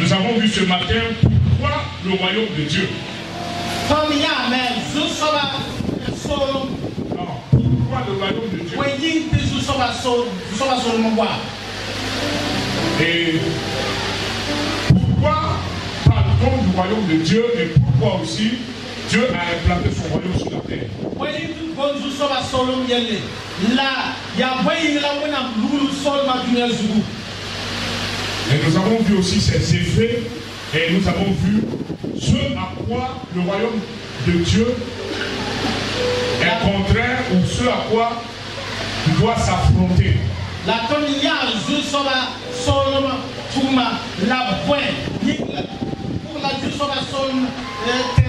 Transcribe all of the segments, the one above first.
Nous avons vu ce matin pourquoi le royaume de Dieu. Non, pourquoi le royaume de Dieu? Et pourquoi parle-t-on du royaume de Dieu et pourquoi aussi Dieu a implanté son royaume sur la terre. Et nous avons vu aussi ses effets et nous avons vu ce à quoi le royaume de Dieu est contraire ou ce à quoi il doit s'affronter. La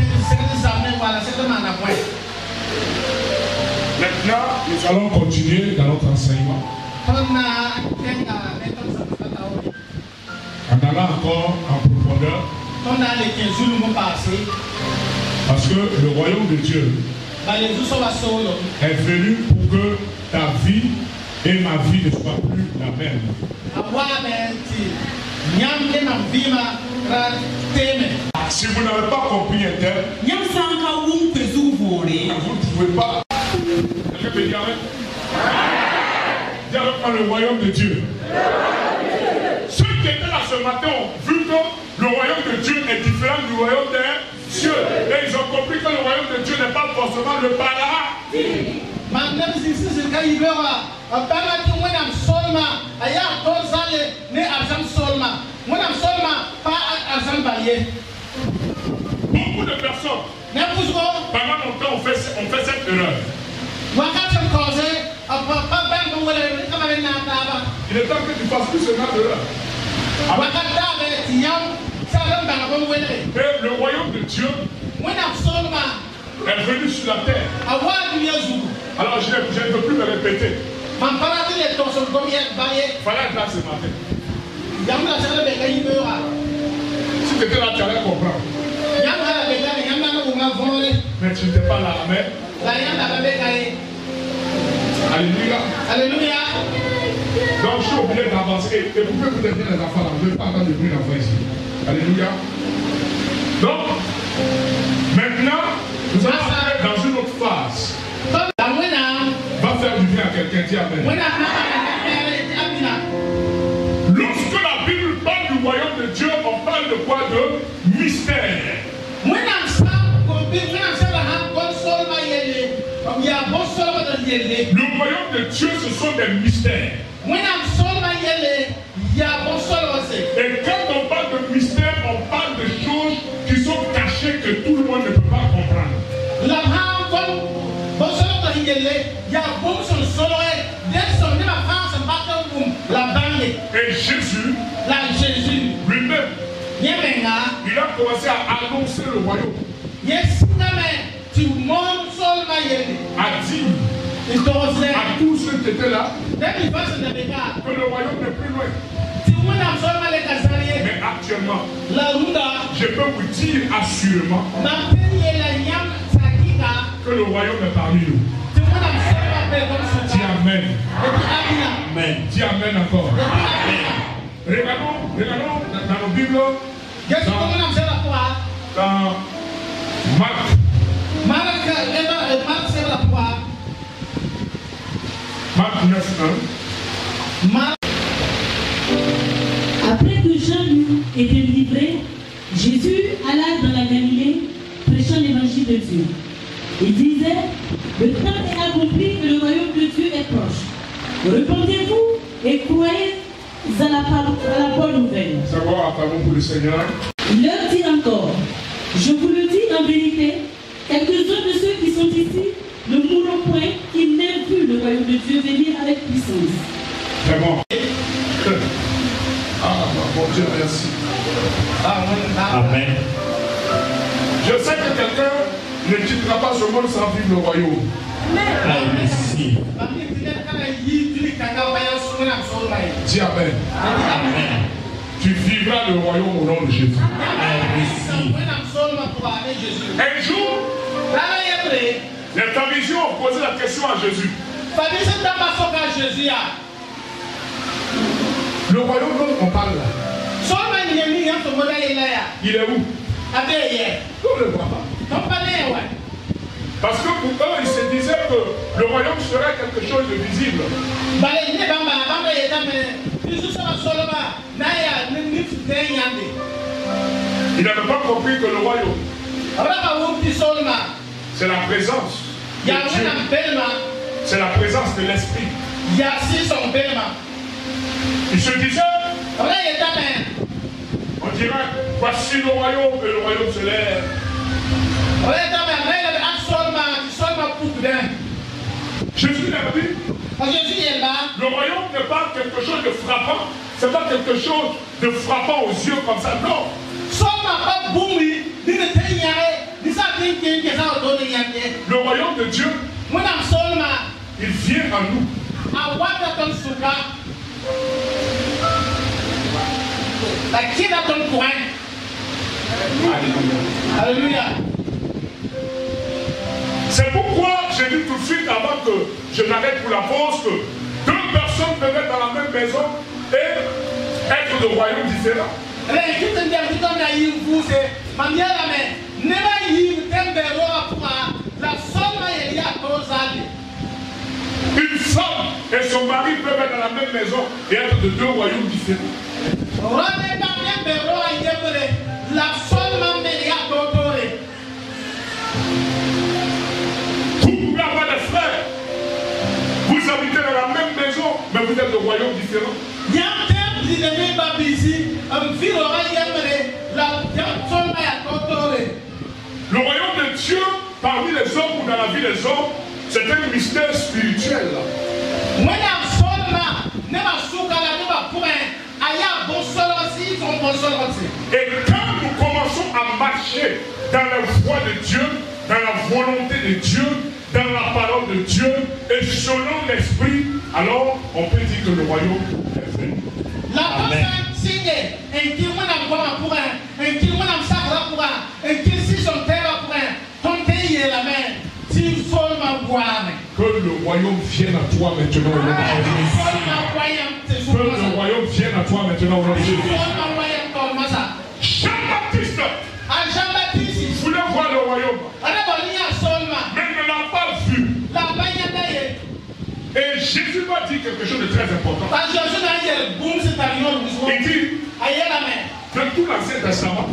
Maintenant, nous allons continuer dans notre enseignement. En allant encore en profondeur. Parce que le royaume de Dieu est venu pour que ta vie et ma vie ne soient plus la même. Si vous n'avez pas compris un tel, vous ne pouvez pas. Dis avec moi le royaume de Dieu. Ceux qui étaient là ce matin ont vu que le royaume de Dieu est différent du royaume des cieux. Et ils ont compris que le royaume de Dieu n'est pas forcément le paradis. Maintenant, si c'est ce qu'il veut, abanga tu mwana msolma aya tozale ne arzam solma msolma pa arzam beaucoup de personnes pendant longtemps on fait, on fait cette erreur il est temps que tu fasses plus ce genre d'erreur et le royaume de Dieu est venu sur la terre. Alors je, je ne veux plus me répéter. Fallait être là ce matin. Si tu étais là, tu allais comprendre. Mais tu n'étais pas là. Alléluia. Alléluia. Donc je suis obligé d'avancer. Et vous pouvez vous aider les enfants là. Je ne vais pas entendre de bruit d'enfants ici. Alléluia. Donc, royaume de Dieu, ce sont des mystères. Et quand on parle de mystère, on parle de choses qui sont cachées que tout le monde ne peut pas comprendre. Et Jésus, lui-même, il a commencé à annoncer le royaume. A dit à tous ceux qui étaient là que le royaume n'est plus loin. Mais actuellement, je peux vous dire assurément que le royaume est parmi nous. Dis Amen. Amen. Dis Amen encore. Amen. Regardons, regardons dans nos Bibles. Dans, dans Marc. Marc, Marc 9, 1. Marc. Après que Jean eut été livré, Jésus alla dans la Galilée prêchant l'évangile de Dieu. Il disait, le temps est accompli et le royaume de Dieu est proche. Repentez-vous et croyez à la, à la bonne nouvelle. Savoir pour le Seigneur. Il leur dit encore, je vous le dis en vérité, quelques-uns de ceux qui sont ici ne mourront point qu'ils n'aient vu le royaume de Dieu venir avec puissance. C'est bon. Ah, mon Dieu, merci. Amen. Je sais que quelqu'un ne quittera pas ce monde sans vivre le royaume. Amen. Dis Amen. Amen. Tu vivras le royaume au nom de Jésus. Un jour, les pharisiens ont posé la question à Jésus. Le royaume dont on parle là, il est où? On ne le voit pas. Parce que pour eux, ils se disaient que le royaume serait quelque chose de visible. Bale ne bamba bamba yɛ daminɛ. Bisu sɔrɔ sɔlɔba n'a yà ni ni futɛ yan de. Ils n'avaient pas compris que le royaume, C'est la présence de Dieu. ma. C'est la présence de l'Esprit. Ma. Ils se yɛ daminɛ. on dirait, voici le royaume, et le royaume se lève. Jésus l'a dit, ba. le royaume n'est pas quelque chose de frappant. C'est pas quelque chose de frappant aux yeux comme ça. Non. Le royaume de Dieu, il vient à nous. alléluia. C'est pourquoi j'ai dit tout de suite, avant que je n'arrête pour la pause, que deux personnes peuvent être dans la même maison et être de royaumes différents. La Une femme et son mari peuvent être dans la même maison et être de deux royaumes différents. Vous pouvez avoir des frères. Vous habitez dans la même maison, mais vous êtes de royaumes différents. La ya. Le royaume de Dieu, parmi les hommes ou dans la vie des hommes, c'est un mystère spirituel. Ne ne aya son. Et quand nous commençons à marcher dans la voie de Dieu, dans la volonté de Dieu, dans la parole de Dieu, et selon l'esprit, alors on peut dire que le royaume est venu. La cosa signe, en ki mwenye mwana pouen, en ki mwenye msakra pouen, en ki si son terra pouen, ton te yé la men, si solma pouen. Que le royaume vienne à toi maintenant au nom de Jésus. Solma pouen te Que le royaume vienne à toi maintenant au nom de Jésus. Jean-Baptiste A Jean-Baptiste, voulait voir le royaume, ane boni ya solma, mais ne l'a pas vu. la banyanda ye, Et Jésus m'a dit quelque chose de très important. Il dit, dans tout l'Ancien Testament,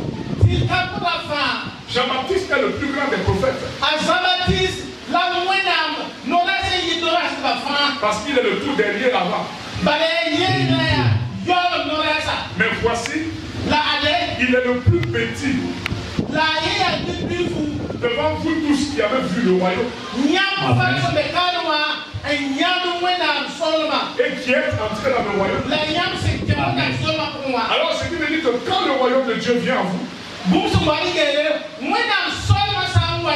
Jean-Baptiste est le plus grand des prophètes. parce qu'il est le tout dernier là-bas. Mais voici, il est le plus petit. Devant vous tous qui avez vu le royaume et qui est entré dans le royaume. la kwa. Alors ce qui veut dire que quand le royaume de Dieu vient à vous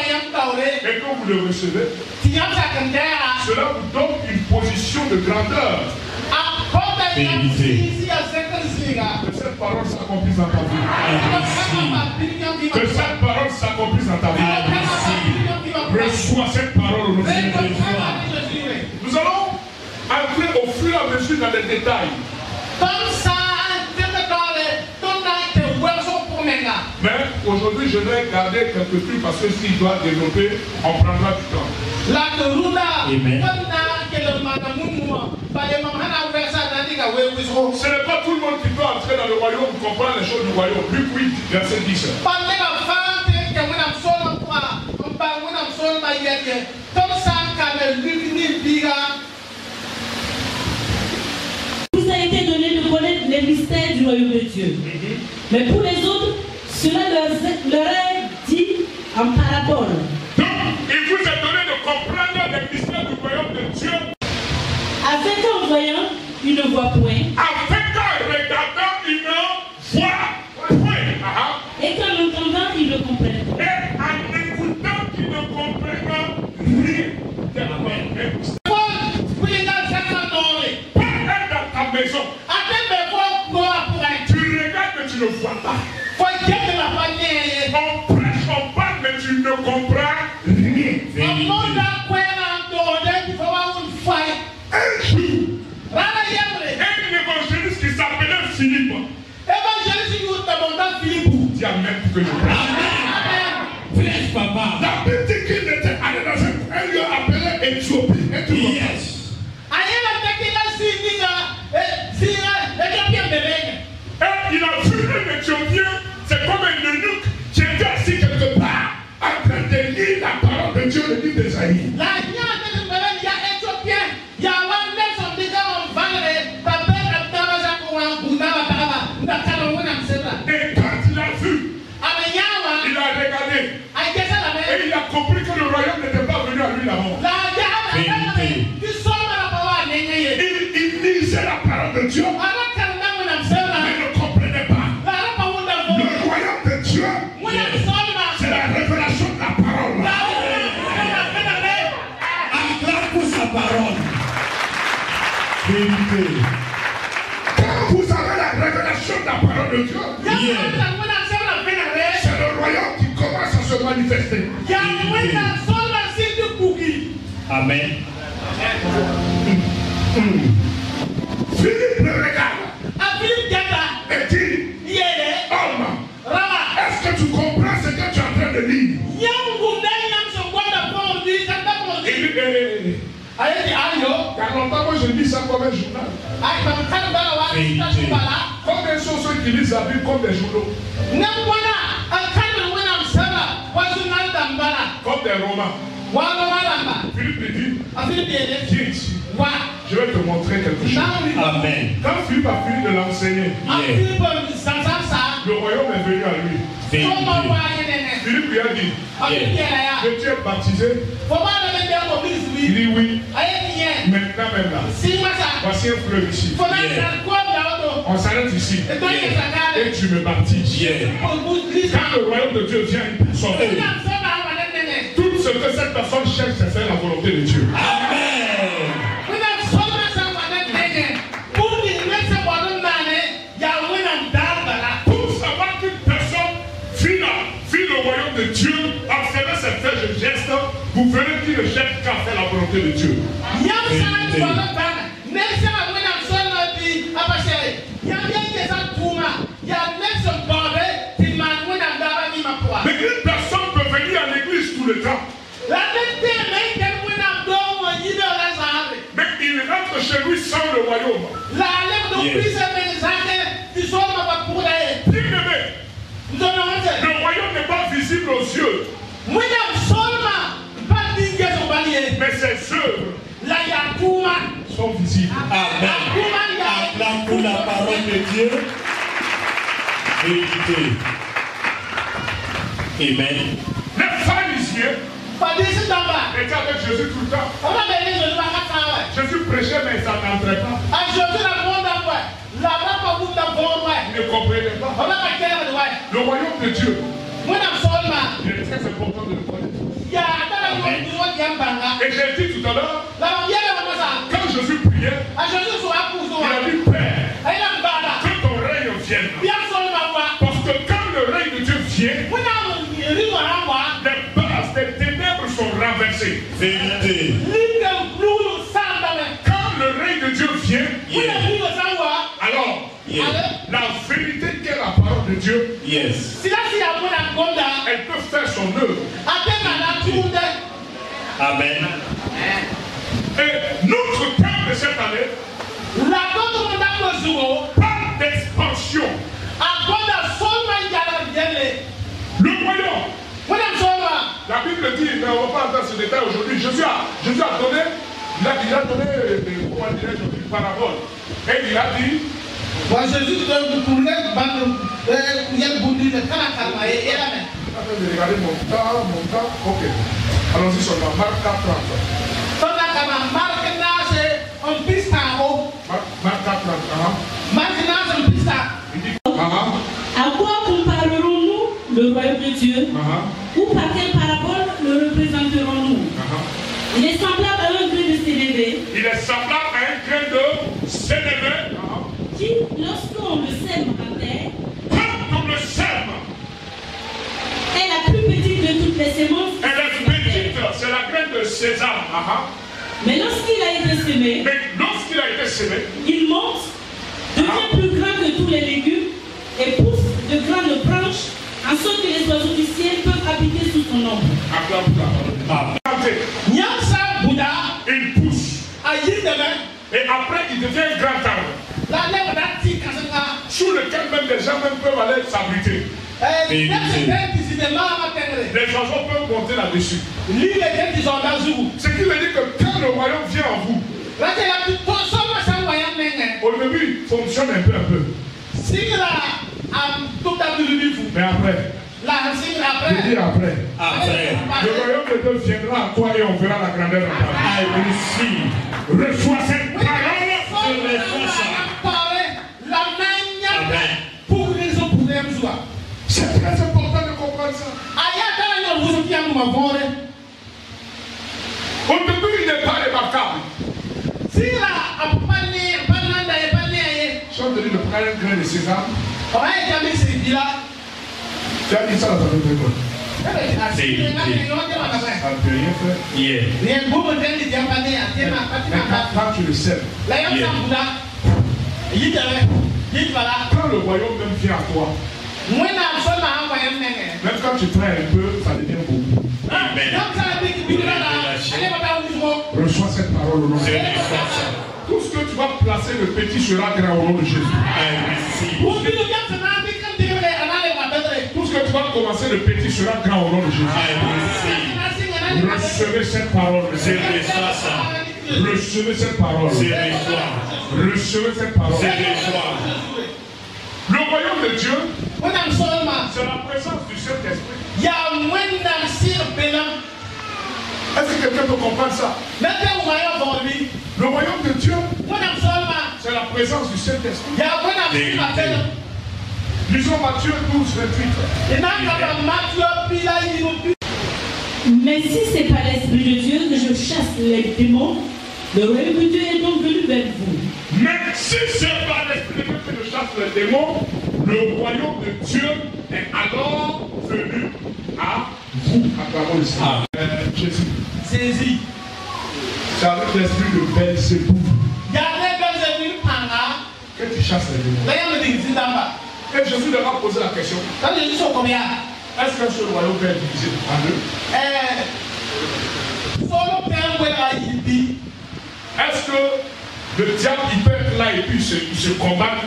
yam et que vous le recevez, yam cela vous donne une position de grandeur. yam siga. Que cette parole s'accomplisse dans ta vie. Que Que cette parole s'accomplisse dans ta vie. Reçois cette parole au nom de Jésus. Nous allons entrer au fur et à mesure dans les détails. Mais aujourd'hui, je vais garder quelques trucs parce que s'il doit développer, on prendra du temps. Ce n'est pas tout le monde qui peut entrer dans le royaume, comprendre les choses du royaume. Luc 8, verset 10. Vous a été donné de connaître les mystères du royaume de Dieu. Mais pour les autres, cela leur, leur est dit en parabole, Donc, il vous est donné de comprendre les mystères du royaume de Dieu afin qu'en voyant, ils ne voient point, afin qu'en regardant, ils ne voient point. Ah, et qu'en entendant, ils ne comprennent ah. pas. Et en écoutant, qu'ils ne comprennent rien. Ayeti ayo car longtemps moi je lis ça comme un journal. Combien sont ceux qui lisent la Bible comme des journaux, comme des romans Philippe lui dit, je vais te montrer quelque chose. Amen. Quand Philippe a fini de l'enseigner, Yeah. Sansansa le royaume est venu à lui. Philippe lui a dit, a Philippe yele ya que tu es baptisé. Il dit oui, ye maintenant même là. Voici un fleuve ici. On s'arrête ici. Et tu me baptises. Quand le royaume de Dieu vient une personne, tout ce que cette personne cherche, c'est faire la volonté de Dieu. Amen. Wina soma sa wana nene. Puni nese wana nane ya wina ndabala. Pour savoir qu'une personne vit, la- vit le royaume de Dieu, observez certains gestes, vous verrez qu'il ne cherche qu'à faire la volonté de Dieu. Yam sa wana bana. Nese wina soma bi abashe. Yam yenge sa tuma. Ya nese bode ti ni mapwa. Mais une personne peut venir à l'église tout le temps, mais il rentre chez lui sans le royaume. Yes. le royaume n'est pas visible aux yeux, mais ses œuvres sont visibles. Amen. Acclame pour la parole de Dieu. Vérité. Amen. Les pharisiens étaient avec Jésus tout le temps. Jésus prêchait, mais ça n'entrait pas. Il ne comprenait pas. Le royaume de Dieu, Wọ́n nà sọ́ọ́ ma. il est très important de le Et j'ai dit tout à l'heure, quand Jésus priait, il a dit Père, que ton règne vienne. Parce que quand le règne de Dieu vient, les bases des ténèbres sont renversées. Vérité. Quand le règne de Dieu vient, alors Yeah. La vérité qu'est la parole de Dieu, Yes. Elle peut faire son œuvre. Amen. Et notre thème de cette année parle d'expansion. Le royaume, la Bible dit, mais on va pas entrer ce détail aujourd'hui. Jésus a, Jésus a donné, il a, il a donné, euh, comment dirais-je, une parabole. Et il a dit, Jésus le. Attends mon temps, mon temps. Ok. Allons-y seulement. Marc 4, 30. Tona kama mark na se on pista o. Marc, Marc 4, 30. Ah, Mark na se on pista. Il dit, ah, À quoi comparerons-nous le royaume de Dieu ah, Ou par quelle parabole le représenterons-nous ah, ah. Il est semblable à un gré de sénévé Il est semblable à un grain de sénévé. Ah, qui, lorsqu'on le sème Mais lorsqu'il a été semé, Mais lorsqu'il a été semé, il monte, devient plus grand que tous les légumes et pousse de grandes branches. sorte que les oiseaux du ciel peuvent habiter sous son ombre. Il pousse. Et après, il devient un grand arbre. Sous lequel même les gens même peuvent aller s'abriter. Les oiseaux peuvent monter là-dessus. Ce qui veut dire que quand le royaume vient en vous, nɛŋɛ au début, il fonctionne un peu, un peu. Mais après, je dis après. Après, Après, le royaume de Dieu viendra à toi et on verra la grandeur de ta vie. Reçois cette parole. Amen. pour raison pour dem zuwa C'est très important de comprendre ça. Au début, il n'est pas remarquable. Je suis venu de prendre un grain de sésame. Tu as dit ça tu le fala quand le royaume même vient à toi, même quand tu prends un peu, ça devient beaucoup. Amen. Reçois cette parole au nom de Jésus. Tout ce que tu vas placer, le petit sera grand au nom de Jésus. Tout ce que tu vas commencer, le petit sera grand au nom de Jésus. Recevez cette parole. Ça. Recevez cette parole. Recevez cette parole. Le royaume de Dieu, c'est la présence du Saint-Esprit. Est-ce que quelqu'un peut comprendre ça? Le royaume de Dieu, c'est la présence du Saint-Esprit. Lisons Matthieu 12, 28. i n'a ka ka matiyɔ bi la yiri bi. Mais si c'est par l'Esprit de Dieu que je chasse les démons, le royaume de Dieu est donc venu vers vous. Mais si c'est par l'Esprit de Dieu que je chasse les démons, le royaume de Dieu est alors venu à vous. Seigneur. Euh, Jésus, Jésus. c'est avec l'esprit de Yàrá bẹ́ẹ̀ ṣe ní pàǹgà que tu chasses les démons. dáńbà. Et Jésus leur a posé la question kọ̀mí à. est-ce que ce royaume peut être divisé en deux? Bí. Est-ce que le diable il peut être là et puis se, il se combattre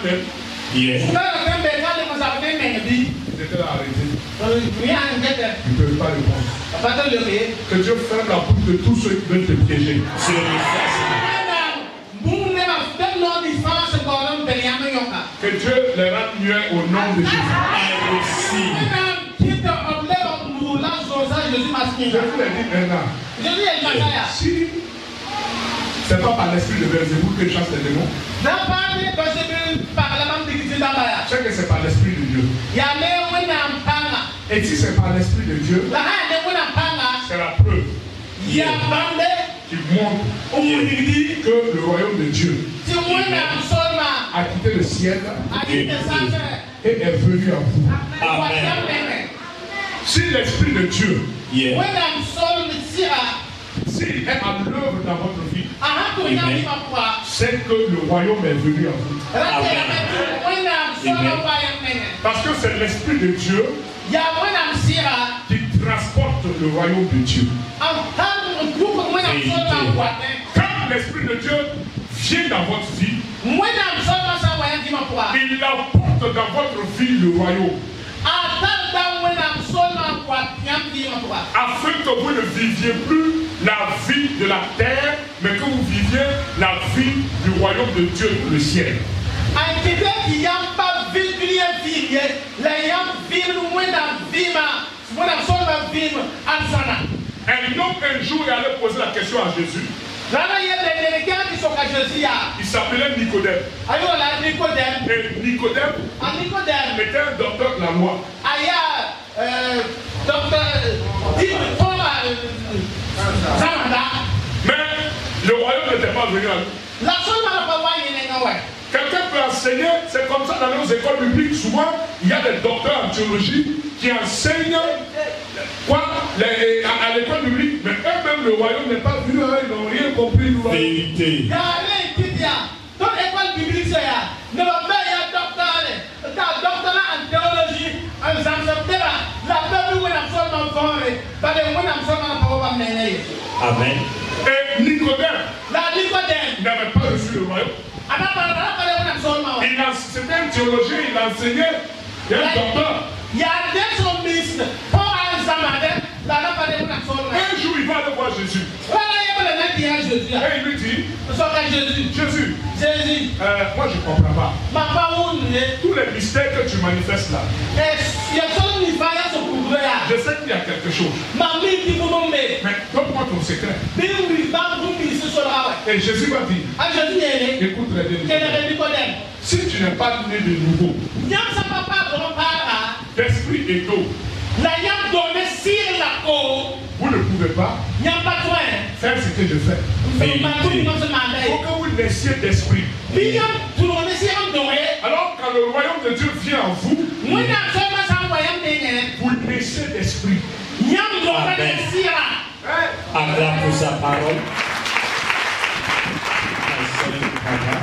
même Yeah. Là arrêté. Ne peuvent pas répondre. Que Dieu ferme la bouche de tous ceux qui veulent te piéger. Que Dieu les rende muets au nom de Jésus. Jésus l'ai dit. Si c'est pas par l'esprit de Belzébuth que chasse les démons, Dieu. Et si c'est par l'esprit de Dieu, c'est la preuve. Qui montre que le royaume de Dieu a quitté le ciel et est venu à vous. Si l'esprit de Dieu, Yeah. S'il est à l'œuvre dans votre vie, c'est que le royaume est venu à vous. Amen. Parce que c'est l'esprit de Dieu qui transporte le royaume de Dieu. Quand l'esprit de Dieu vient dans votre vie, il apporte dans votre vie le royaume. Afin que vous ne viviez plus la vie de la terre, mais que vous viviez la vie du royaume de Dieu, le ciel. Mi ànsánà. Un homme un jour est allé poser la question à Jésus. Nana yɛ lɛlɛlɛ kí a ti sɔn ka Jésus yà. Il s'appelait Nicodème. A y'o la Nicodème. Et Nicodème A Nicodème. était un docteur de la loi. Euh, Thomas Zamanda. Mais le royaume n'était pas venu à. La la. Quelqu'un peut enseigner, c'est comme ça dans nos écoles bibliques, souvent il y a des docteurs en théologie qui enseignent quoi les- à, à l'école biblique, mais eux-mêmes le royaume n'est pas venu, hein, ils n'ont rien compris. du royaume. Vérité. Yaale kiti ya. Ton école biblique c'est. Ne va pas ya docteur le. Ta docteur en théologie en zamzam teba. ma vɔre ba de ŋmenam sɔrɔ ma pa ba mɛnɛ ye Amen. Et Nicodème la nikodɛm n'avait pas reçu le royaume. A Il a- C'était un théologien, il enseignait, il est un docteur. a Un jour, il va aller voir Jésus. Jésus Et il lui dit, sɔrɔ ka jésus Jésus, jésus. Euh, moi je ne comprends pas. Tous les mystères que tu manifestes là, kukuro ya je sais qu'il y a quelque chose. Mais donne-moi ton secret. awa Et Jésus va dire, a jésus yɛlɛ écoute très bien. Si tu n'es pas né de nouveau, d'esprit et d'eau, vous ne pouvez pas faire ce que je fais. Il faut que vous laissiez d'esprit. Alors quand le royaume de Dieu vient en vous, vous naissez d'esprit. Amen. Hein? Acclame pour sa parole. Merci, Papa.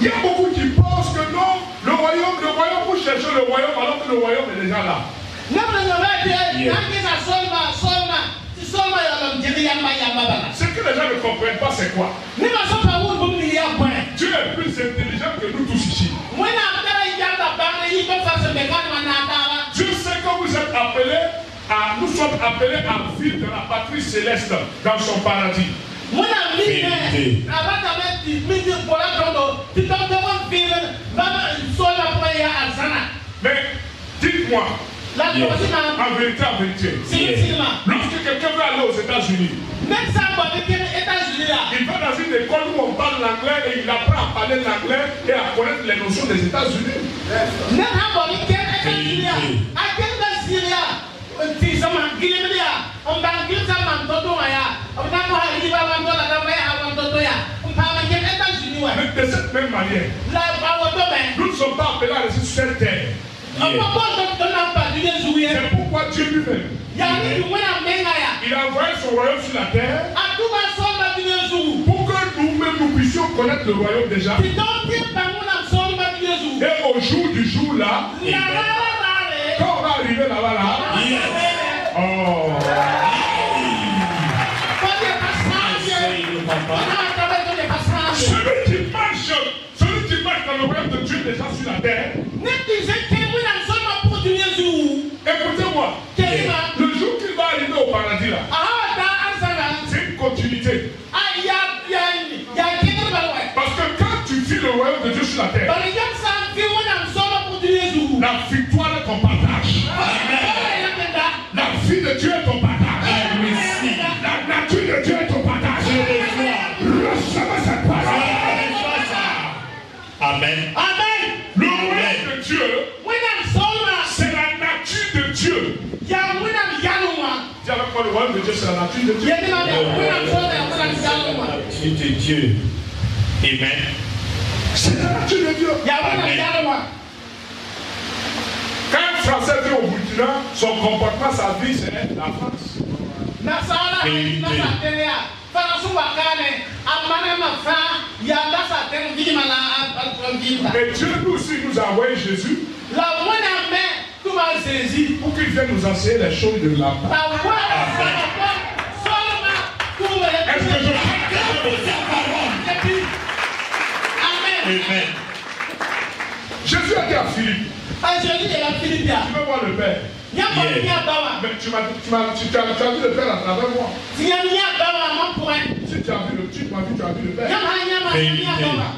Il y a beaucoup qui pensent que non, le royaume, le royaume, vous cherchez le royaume alors que le royaume est déjà là. Yeah. Ce que les gens ne comprennent pas, c'est quoi? Dieu est plus intelligent que nous tous ici. Dieu sait que vous êtes appelés à, nous sommes appelés à vivre dans la patrie céleste, dans son paradis. Mais dites-moi, ma en vérité, en vérité, lorsque quelqu'un veut aller aux États-Unis, il va dans une école où on parle l'anglais et il apprend à parler l'anglais et à connaître les notions des États-Unis. Mais de cette même manière, nous ne sommes pas appelés à rester sur cette terre. C'est pourquoi Dieu lui-même, il a envoyé son royaume sur la terre pour que nous-mêmes nous puissions connaître le royaume déjà. Et au jour du jour là, quand on va arriver là-bas là, oh, celui qui marche, celui qui marche dans le royaume de Dieu déjà sur la terre, le jour qu'il va arriver au paradis là, c'est une continuité. Parce que quand tu vis le royaume de Dieu sur la terre, la victoire est ton partage. La vie de Dieu est ton partage. La nature de Dieu est ton partage. Recevez cette parole. Amen. Le royaume de Dieu, c'est la nature de Dieu. Dis avec moi, le royaume de Dieu, c'est la nature de Dieu. Tu de Dieu. Amen. C'est la nature de Dieu. Quand un Français vient au Burkina, son comportement, sa vie, c'est la France. la Mais Dieu nous aussi nous a envoyé Jésus la tuma sezi pour qu'il vienne nous enseigner les choses de la tuma Est-ce que je amen. Amen. Jésus a dit à Philippe, a jeudi de la philipia tu veux voir le Père? bawa. Mais tu m'as tu m'as tu, tu as, tu as vu le Père à travers moi. nya nya bawa mon point tu as vu le tu as vu le Père.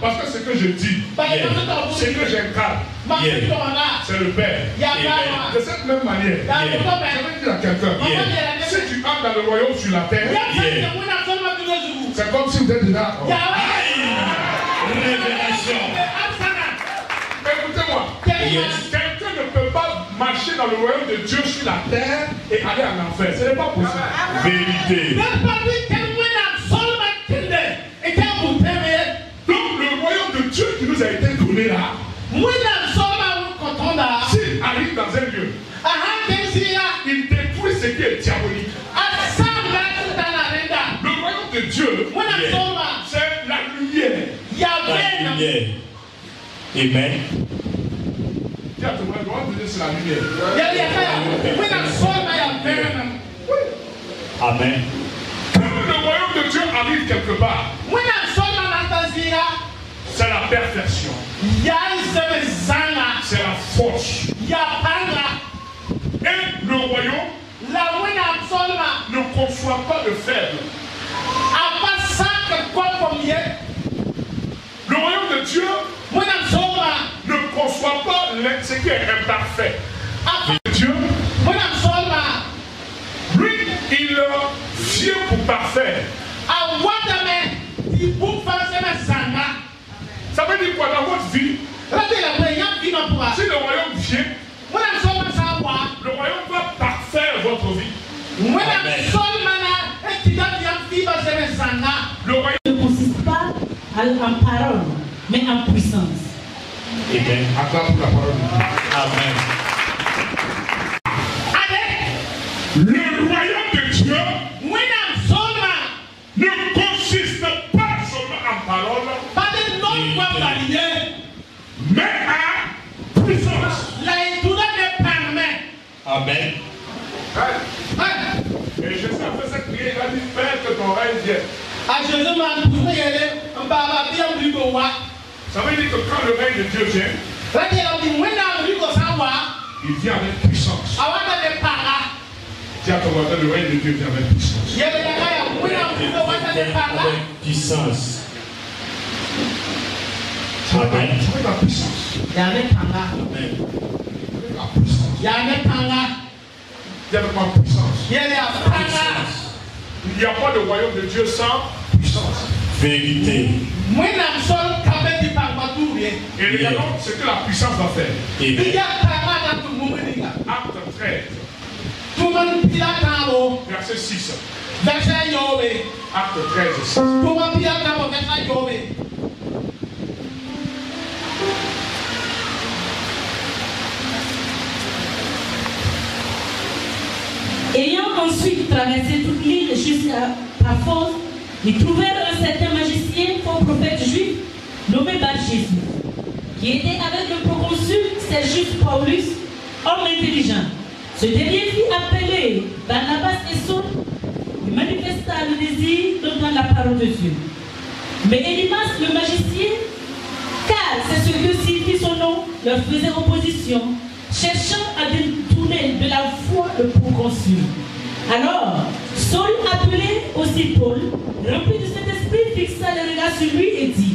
Parce que ce que je dis, ba Yeah. ko to ce que j'incarne, Yeah. c'est le Père. bawa De cette même manière, je vais dire à quelqu'un, si tu entres dans le royaume sur la terre, c'est comme si vous êtes déjà. ya Révélation. Écoutez-moi, Yes. quelqu'un ne peut pas marcher dans le royaume de Dieu sur la terre et aller en enfer. Ce n'est pas possible. Vérité. Donc le royaume de Dieu qui nous a été donné là, s'il arrive dans un lieu, il détruit ce qui est diabolique. Le royaume de Dieu, c'est la lumière. La lumière. Amen. Amen. Quand le royaume de Dieu arrive quelque part, perfection, c'est la force. Et le royaume ne conçoit pas de faible. Le royaume de Dieu ne conçoit pas ce qui est imparfait. Dieu, lui, il vient pour parfaire. Ça veut dire quoi dans votre vie? Si le royaume vient, le royaume va parfaire votre vie. Le royaume ne consiste pas en parole, mais en puissance. Amen. acclame pour la parole de Dieu. Amen. Le Amen. Et Jésus a fait cette prière, il a dit Père, que ton règne vienne. Ça veut dire que quand le règne de Dieu vient, il vient avec puissance. Dis à ton voisin, le règne de Dieu vient avec puissance. Avec puissance. Amen. puissance. Amen. La puissance. Dis avec ma puissance. Il n'y a pas de royaume de Dieu sans puissance. Vérité. Et regardons ce que la puissance va faire. Acte 13, verset 6. Acte 13, 6. Ayant ensuite traversé toute l'île jusqu'à Paphos, ils trouvèrent un certain magicien, faux prophète juif, nommé Bar-Jésus, qui était avec le proconsul Sergius Paulus, homme intelligent. Ce dernier fit appeler Barnabas et Saul, lui manifesta le désir d'entendre la parole de Dieu. Mais Elimas, le magicien, car c'est ce que signifie son nom, leur faisait opposition, cherchant à détourner de la foi le proconsul. Alors, Saul appelé aussi Paul, rempli de cet esprit, fixa le regard sur lui et dit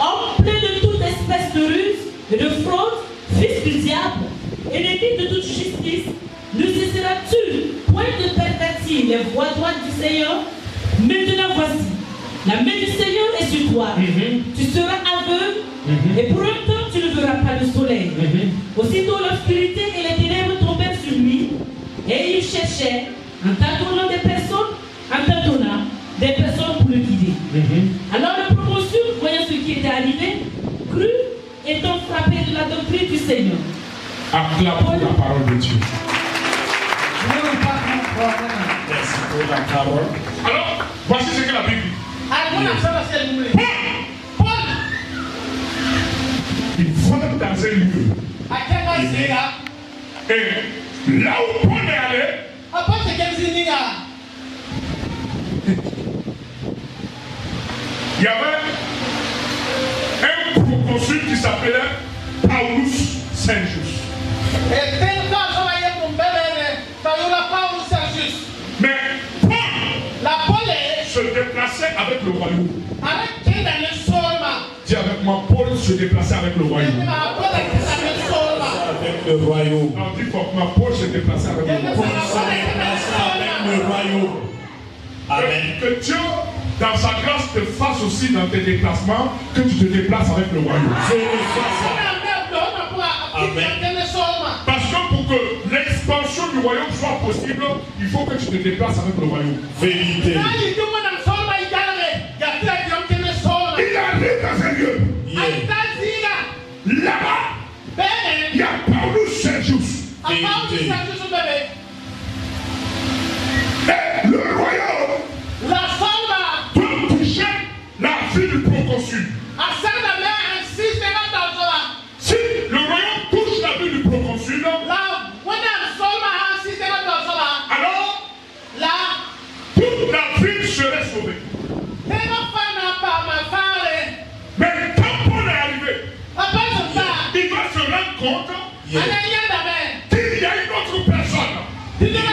Homme plein de toute espèce de ruse et de fraude, fils du diable, ennemi de toute justice, ne cesseras-tu point de pervertir les voies droites du Seigneur? Maintenant voici, la main du Seigneur est sur toi. Tu seras aveugle et pour un temps tu ne verras pas le soleil. Aussitôt l'obscurité et les ténèbres tombèrent sur lui et il cherchait en tâtonnant des personnes, en tâtonnant des personnes pour le guider. Alors le proconsul, voyant ce qui était arrivé, crut étant frappé de la doctrine du Seigneur. Acclame pour la parole de Dieu. Merci pour la parole. Alors, voici ce que la Bible dit. Et là où Paul est allé, il y avait un proconsul qui s'appelait Paulus Sergius. Mais Paul se déplaçait avec le royaume. Dis avec moi, Paul se déplaçait avec le royaume. Avec le royaume. Déplaçait avec le royaume. Pour se déplacer avec le royaume. Amen. Que, que Dieu, dans sa grâce, te fasse aussi dans tes déplacements, que tu te déplaces avec le royaume. Parce que pour que l'expansion du royaume soit possible, il faut que tu te déplaces avec le royaume. Vérité. Il arrive dans un lieu. Yeah. Là-bas, il y a Paulus Sergius. Et le royaume doit Yeah. Qu'il y a une autre personne, qu'il y a un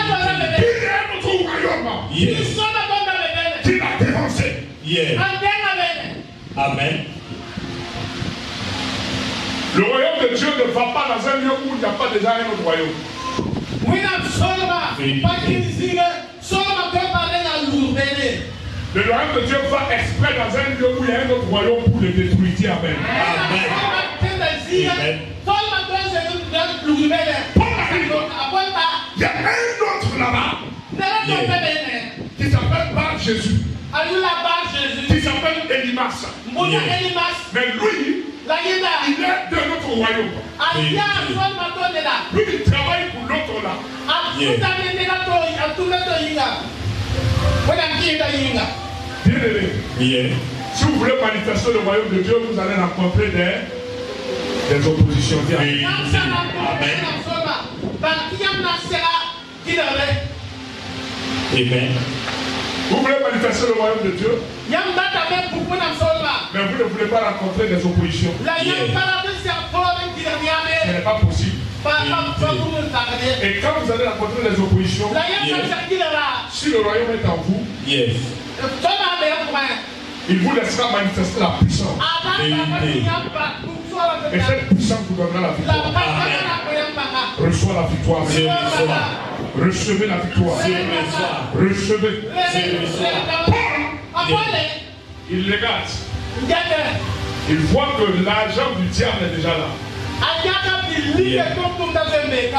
autre royaume qui l'a dévancé. Yeah. Amen. Le royaume de Dieu ne va pas dans un lieu où il n'y a pas déjà un autre royaume. Le royaume de Dieu va exprès dans un lieu où il y a un autre royaume pour le détruire. Amen. Solma to se na lubele. Aponta. Il y a un autre là-bas qui s'appelle Bar Jésus, qui s'appelle Elimas. Mais lui, il est de notre royaume. Lui, il travaille pour l'autre là. Bien aimé. Si vous voulez manifester le royaume de Dieu, vous allez rencontrer des, des oppositions. Dis Amen. Amen. Amen. Vous voulez manifester le royaume de Dieu, mais vous ne voulez pas rencontrer des oppositions. Ce n'est pas possible. Et quand vous allez rencontrer des oppositions, si le royaume est en vous, Yes. il vous laissera manifester la puissance. Et cette puissance vous donnera la victoire. Reçois la victoire. Recevez la victoire. Recevez. Il les gâte. Il voit que l'argent du diable est déjà là.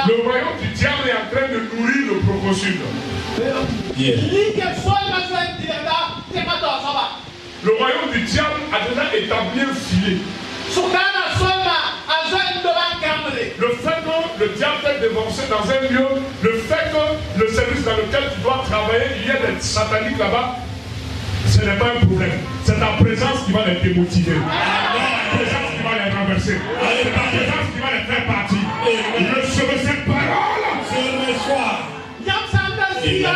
Le royaume du diable est en train de nourrir le proconsule. Yeah. Le royaume du diable a déjà établi un filet. Sukana soma azo ndoba kamre. Le fait que le dans un lieu, le fait que le service dans lequel tu dois travailler, il y a des sataniques là-bas, ce n'est pas un problème. C'est ta présence qui va les démotiver. C'est ta présence qui va les renverser. C'est ta présence qui va les faire partir. Recevez cette parole. Je reçois. Yam santa zia.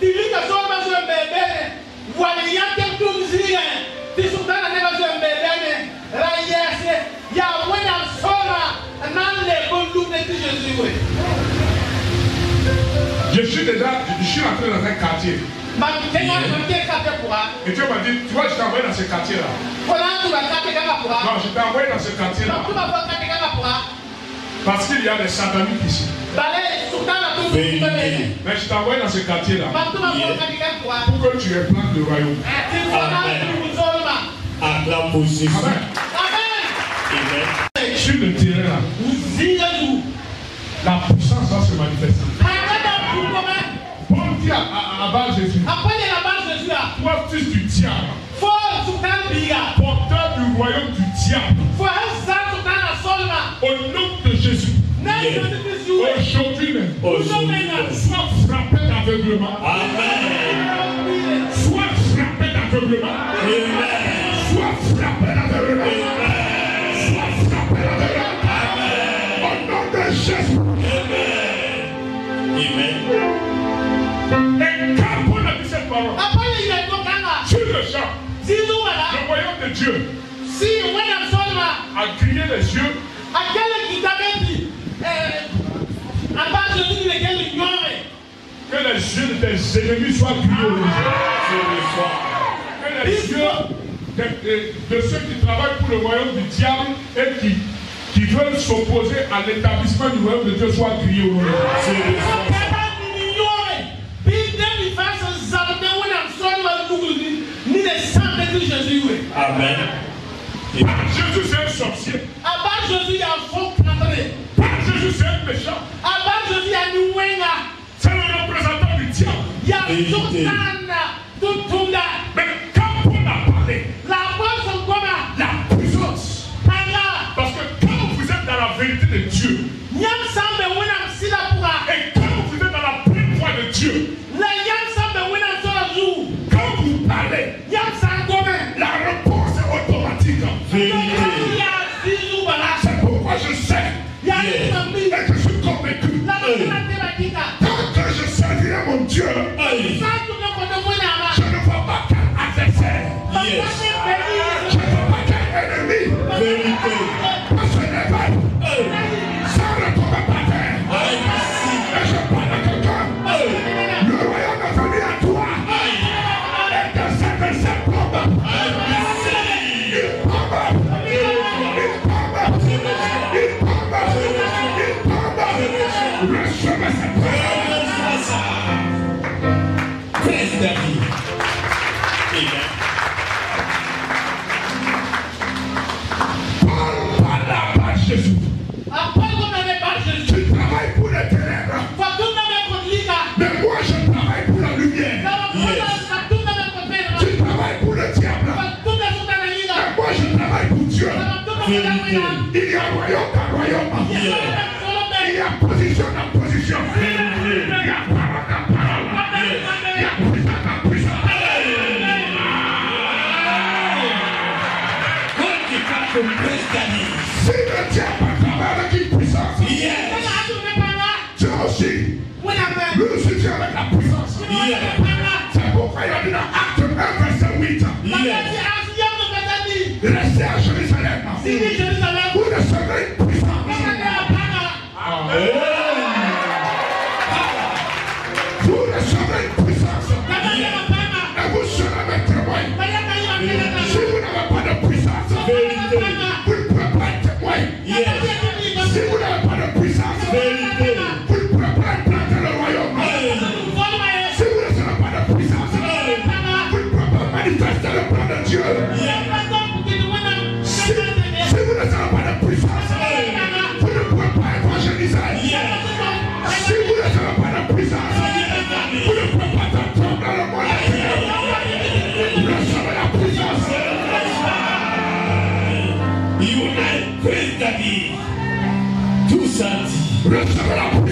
Dilika soma Je suis déjà, je suis entré dans un quartier. Pura. Et Dieu m'a dit, tu vois, je t'ai envoyé dans ce quartier-là. Non, je t'ai envoyé dans ce quartier-là. Parce qu'il y a des sataniques ici. Mbebe. Mais je t'ai envoyé dans ce quartier-là Ma tu ba kate kaka pura. pour que tu implantes le royaume. Acclame pour Jésus. Amen. Amen. Amen. Sur le terrain la puissance va se manifester. Akada tu kome. Paul dit à, à, à Bar Jésus, Apanye la base Jésus là. toi fils du diable, Fo sukan biga. porteur du royaume du diable, Fo hasa sukan na solma. au nom de Jésus, Na Yeah. Jésus te siwe. aujourd'hui même, Aujourd'hui. sois frappé d'aveuglement, Amen. Le royaume de Dieu Si a grillé les yeux Akele kitabeti. Eh. Aba Jésus le kele nyore. que les yeux de tes ennemis soient grillés. Que les yeux de, de- de ceux qui travaillent pour le royaume du diable et qui, qui veulent s'opposer à l'établissement du royaume de Dieu soient grillés aujourd'hui. Je reçois. Akaba ni nyore. Bi demi face zabde wena solma nugu ni. Ni le sang de Jésus. Amen. Ah, Jésus c'est un sorcier. Aba Jésus ya fo katre. Ah, Jésus c'est un méchant. Aba Jésus ya ni wenga. C'est le représentant du diable. Ya Vérité. sultana. Tutunda. Mais quand Paul a parlé, La voix son coma. la puissance, parce que quand vous êtes dans la vérité de Dieu, et quand vous êtes dans la pleine foi de Dieu, quand vous parlez, Et je suis convaincu. Tant que je servirai mon Dieu, Acte 1, Restez à Jérusalem. Recevez la la la.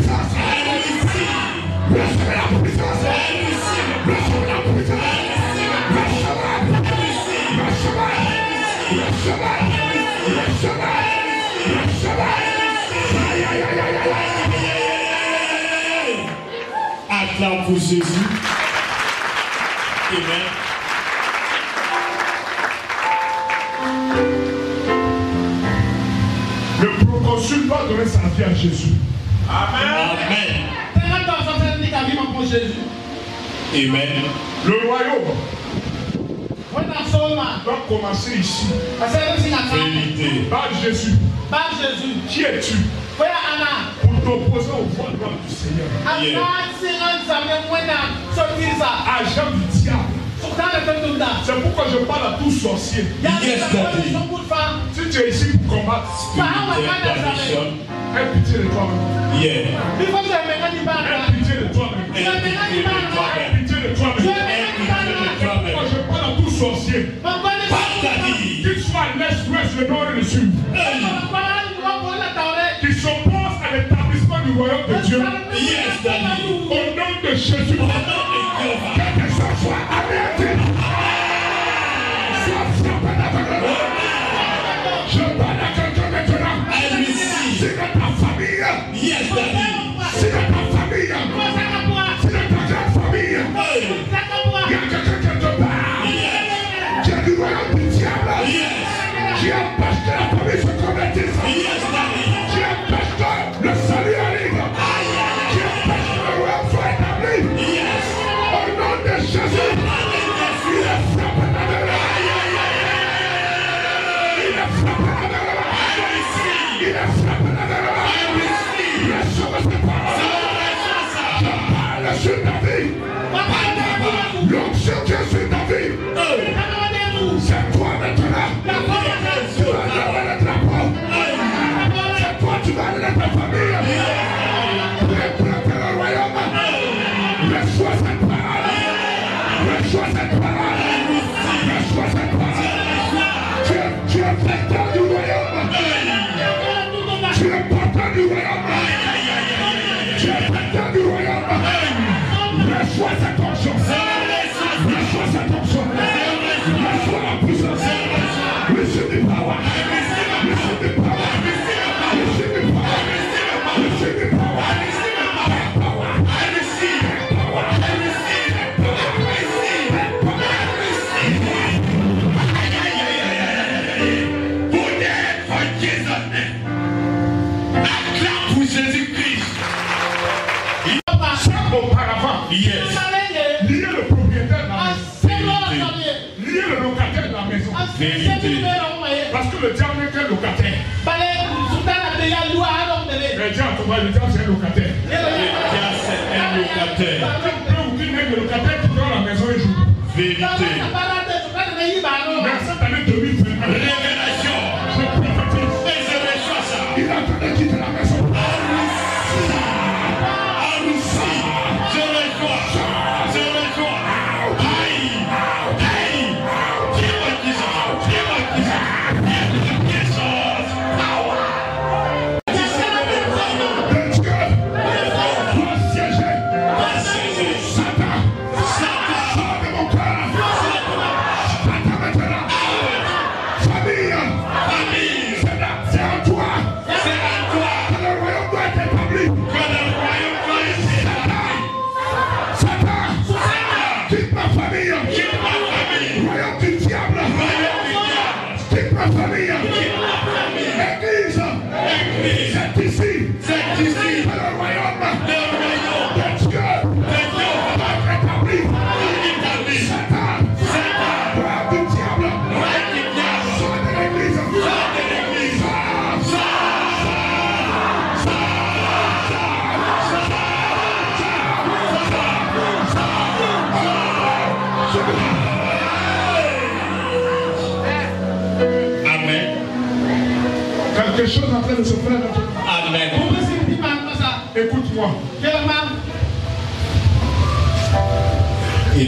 Acclame pour Jésus. Amen. Le proconsul doit donner sa vie à Jésus. Amen. Amen. Le royaume doit commencer ici. Par Jésus. Qui es-tu? Pour t'opposer au pouvoir du Seigneur. Agent du diable. C'est pourquoi je parle à tous sorciers. Yes, si tu es ici pour combattre, Aie pitié de toi-même. Yeah. Tu as maintenant du bar, aie pitié de toi-même. Aie pitié de toi-même. Aie pitié de toi-même. Je parle à tout sorcier. Qu'il soit l'est, l'ouest, le nord et le sud. Qui s'oppose à l'établissement du royaume de Dieu. Yes, Au nom de Jésus. Quel que ça soit. Amen. Vérité. Vérité.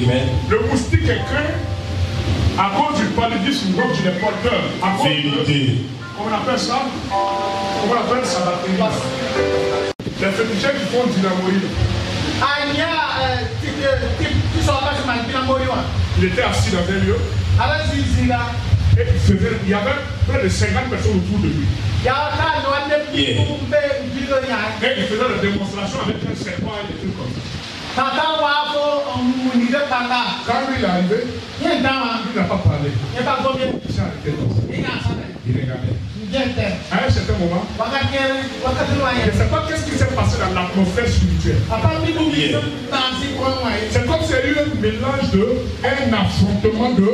Amen. Le moustique est craint à cause du paludisme, donc tu n'es porteur. À cause de, Vérité. comment on appelle ça? Comment on appelle ça la ténisse Les féticheurs qui font dynamoïde. Il était assis dans un lieu et il, faisait, il y avait près de 50 personnes autour de lui. Et il faisait des démonstrations avec un serpent et des trucs comme ça. Quand lui il est arrivé, il n'a pas parlé. Il s'est arrêté comme ça. Il regardait. À un certain moment, je ne sais pas qu'est-ce qui s'est passé dans l'atmosphère spirituelle. C'est comme s'il y a eu un mélange de un affrontement de.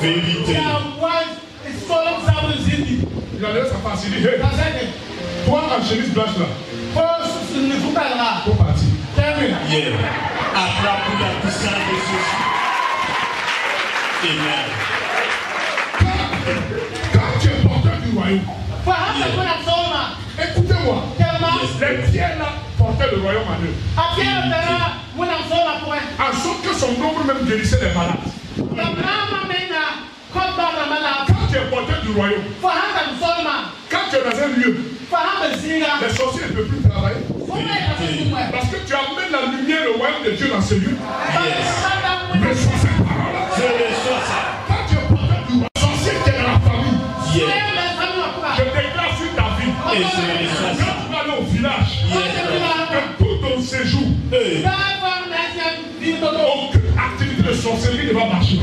Vérité. Il a levé sa face, il dit, hey, toi en chemise blanche là, faut partir. Yeah. Attrape la puissance de Jésus. Amen. Quand, quand tu es porteur du royaume, écoutez-moi, les pierres là portaient le royaume en eux. En sorte que son ombre même guérissait les malades. Quand tu es porteur du royaume, quand tu es dans un lieu, les sorciers ne peuvent plus travailler. Parce que tu amènes la lumière, le royaume de Dieu dans ce lieu. Reçois cette parole. Je reçois ça. Quand tu es porteur du royaume, sorcier qui est dans la famille, je déclare sur ta vie. Quand tu vas aller au village, que tout ton séjour, aucune activité de sorcellerie ne va marcher.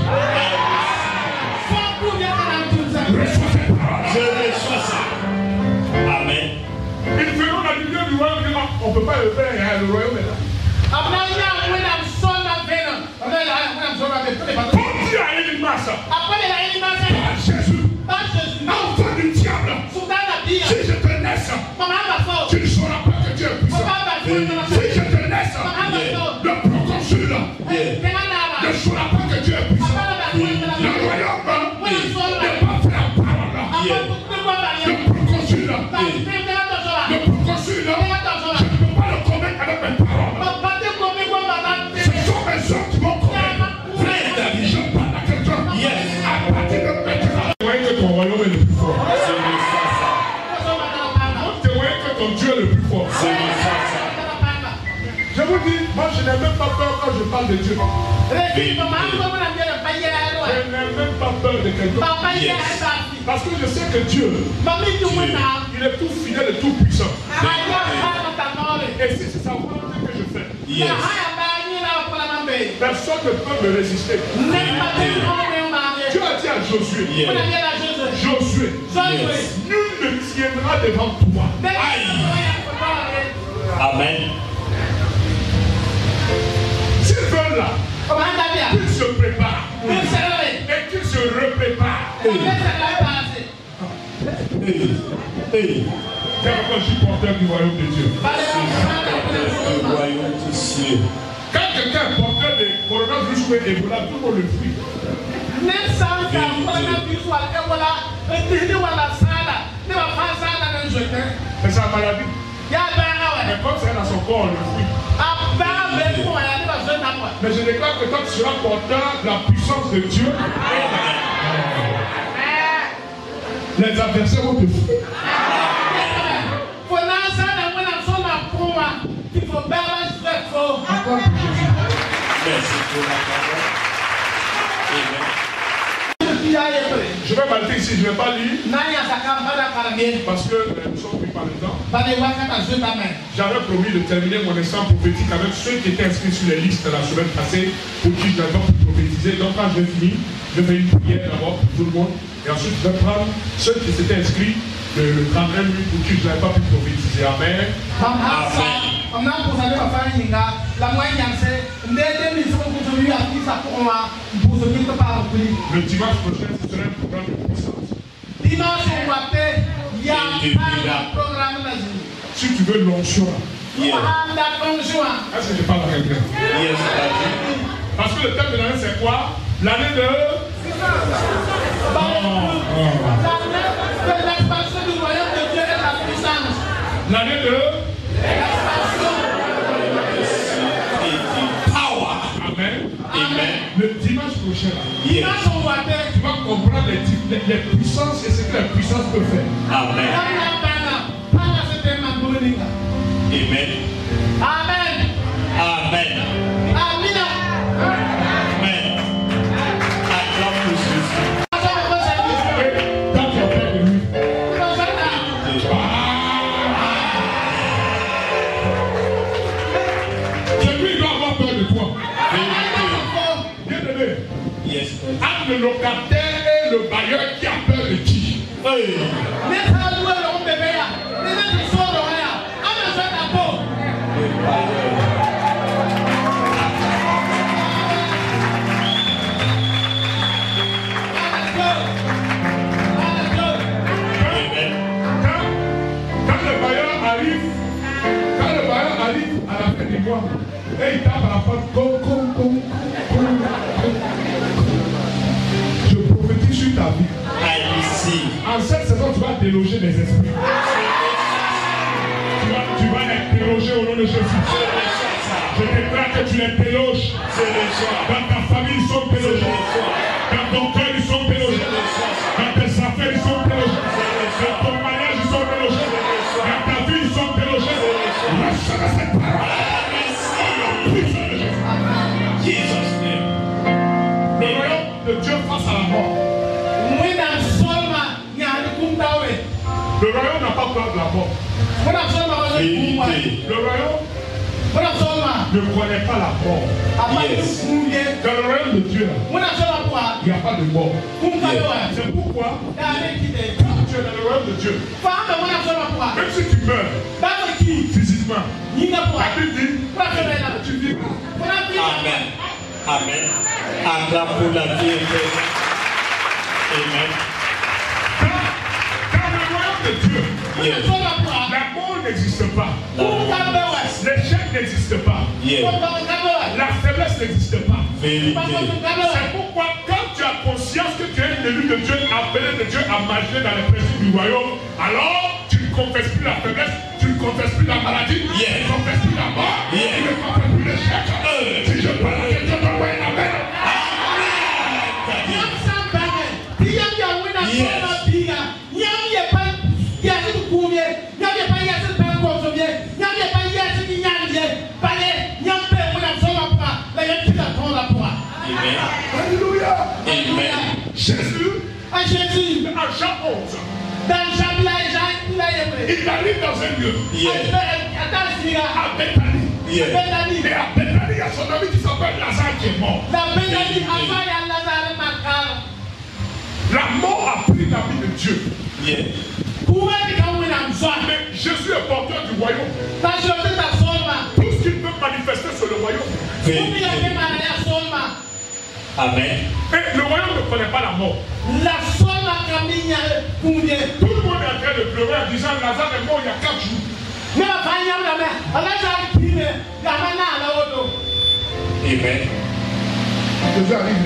Reçois cette parole. Je reçois Ils verront la lumière du royaume. On ne peut pas le faire, le royaume est là. Pour dire à une masse, à Jésus, enfant du diable, si je te laisse, tu ne sauras pas que Dieu est puissant. Si je te laisse, le proconsul. Ne saura pas que Dieu est puissant. Pas peur quand je parle de Dieu. Je n'ai même pas peur de quelqu'un. Parce que je sais que Dieu, il est tout fidèle et tout puissant. Et si c'est sa volonté que je fais, Yes. personne ne peut me résister. Dieu a dit à Josué, Yeah. Josué, Yes. nul ne tiendra devant toi. Amen. Là, qu'ils se préparent et qu'ils se repréparent. Hey. Hey. Moi je suis porteur du royaume de Dieu. Le. Quand quelqu'un est porteur de coronavirus ou Ebola, tout le monde le fuit. ne san ka coronavirus wala ebola etihini wala sala ne ba fa sala ne nzɔtɛ C'est sa maladie. Mais comme c'est dans son corps, on le fuit. Mais je déclare que toi, tu seras porteur de la puissance de Dieu. Les adversaires vont te fuir. fo n'an san na ŋmɛna sɔn na kuma ti fo bɛɛ bɛ sɛ fo. Encore plus Jésus. Merci pour la parole. Amen. Pere Je ne vais pas lire parce que euh, nous sommes pris par le temps. J'avais promis de terminer mon instant prophétique avec ceux qui étaient inscrits sur les listes la semaine passée pour qui pas pu prophétiser. Donc quand je finir, je vais une prière d'abord pour tout le monde et ensuite je vais prendre ceux qui s'étaient inscrits le, le 31 minutes pour qui je n'avais pas pu prophétiser. Amen. Am ha sa am na ko sa ne ba fa yin ga la mo yan se ne de mi so ko so yu a ti sa ko ma bu so mi to pa ko li. Le dimanche prochain, ce sera un programme de. Dimanche te ya pa na programme. Si tu veux l'onction, est-ce que je parle à quelqu'un? Yes. Parce que le thème de l'année, c'est quoi? L'année de... Ba la l'expansion du royaume de Dieu et la puissance. L'année de... Power. Amen. Amen. Le dimanche prochain, Yes. Dimanche wa te tu vas comprendre les, types- les, les puissances et ce que la puissance peut faire. Amen. Amen. Amen. Amen. Déclare ne connaît pas la mort. Yes. Dans le royaume de Dieu, il n'y a pas de mort. C'est pourquoi, quand tu es dans le royaume de Dieu, même si tu meurs physiquement, la Bible dit, tu pila. Amen. Amen. Acclame pour la vie La faiblesse n'existe pas. C'est pourquoi quand tu as conscience que tu es un élu de Dieu, appelé de Dieu à marcher dans les principes du royaume, alors tu ne confesses plus la faiblesse, tu ne confesses plus la maladie, tu ne confesses plus la mort, Yeah. tu ne il arrive dans un lieu, Sira. à Bethanie. Yes. Bethany. Et à Bethanie, il y a son ami qui s'appelle Lazare qui est mort. La Bethany. La mort a pris la vie de Dieu. Soi? Mais Jésus est porteur du royaume. Tout ce qu'il peut manifester sur le royaume. Solma. Amen. Et le royaume ne connaît pas la mort. La. Tout train de pleurer en disant Lazare est mort il y a 4 jours. Amen. Jésus arrive,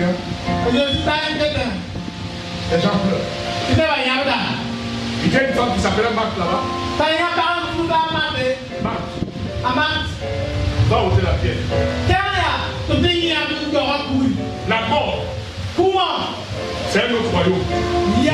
t'a inquiété. Les gens pleurent. Il y a une femme qui s'appelait Marc là-bas. Marc, Amande. va ôter la pierre. La mort, Comment? C'est un autre royaume. Il y a.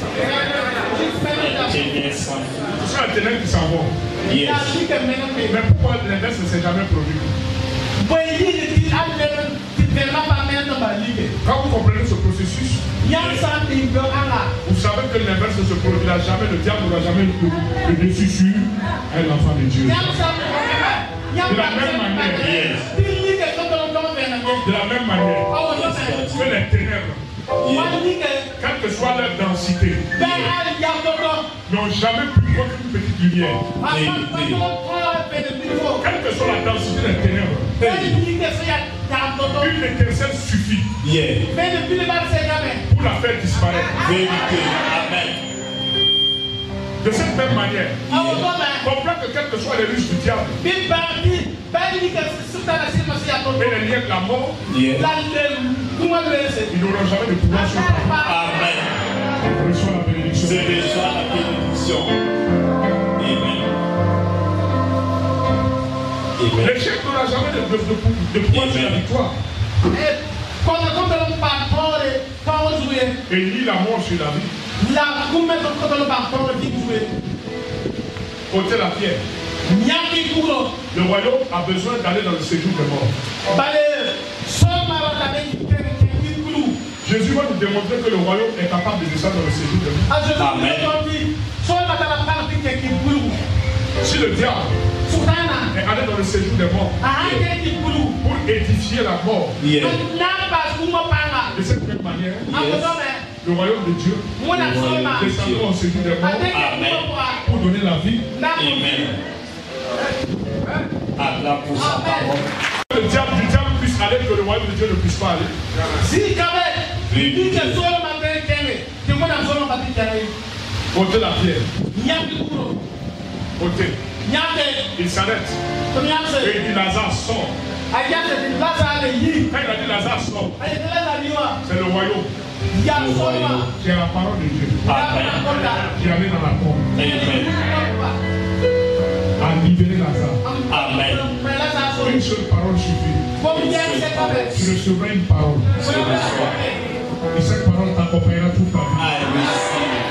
Les ténèbres qui s'en vont. Yes. Mais pourquoi l'inverse ne s'est jamais produit Quand vous comprenez ce processus, vous savez que l'inverse ne se produira jamais. Le diable n'aura jamais le, le dessus sur un enfant de Dieu. De la même manière que les ténèbres, que soit leur densité, n'ont jamais pu prendre une petite lumière. Quelle que soit la densité des ténèbres, une étincelle suffit. Yeah. pour la faire disparaître. Vérité. Amen. De cette même manière, comprends que quels que soient les riches du diable et les liens de la mort, Yeah. ils n'auront jamais de pouvoir sur toi. Amen. Reçois la bénédiction. C'est déjà la bénédiction. Amen. Amen. L'échec n'aura jamais de, de, de, de pouvoir sur la victoire. Et ni la mort sur la vie. Ôtez la pierre. Le royaume a besoin d'aller dans le séjour des morts. Jésus va nous démontrer que le royaume est capable de descendre dans le séjour des morts. Si le diable est allé dans le séjour des morts pour édifier la mort, Yeah. de cette même manière, le royaume de Dieu descendra au séjour des morts pour donner la vie. Amen. Allah pour sa parole. Le diable, du diable puisse aller, que le royaume de Dieu ne puisse pas aller. Si, Ôtez la pierre. Ôtez. Il s'arrête. Et il dit Lazare sort. Quand il a dit Lazare sort, c'est le royaume. C'est la parole de Dieu qui amène dans la porte. Amen. là ça. Une seule parole suffit. Tu recevras une parole. Et cette parole t'accompagnera toute ta vie. I receive.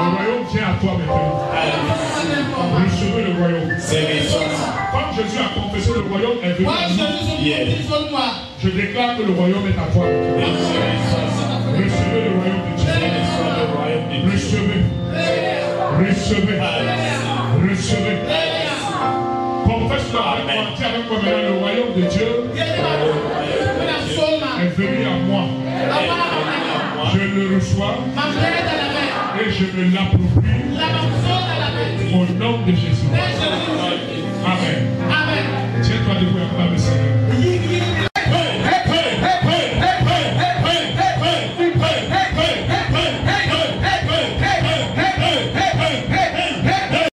Le royaume vient à toi maintenant. I receive. Recevez le royaume. Comme Jésus a confessé le royaume est venu je déclare que le royaume est à toi. Recevez le royaume de Dieu. Dieu. Recevez. Recevez. Recevez. Confesse-le avec moi. Le royaume de Dieu est venu à moi. Je le reçois et je me l'approprie au nom de Jésus. Amen. Tiens-toi debout et acclame le Seigneur.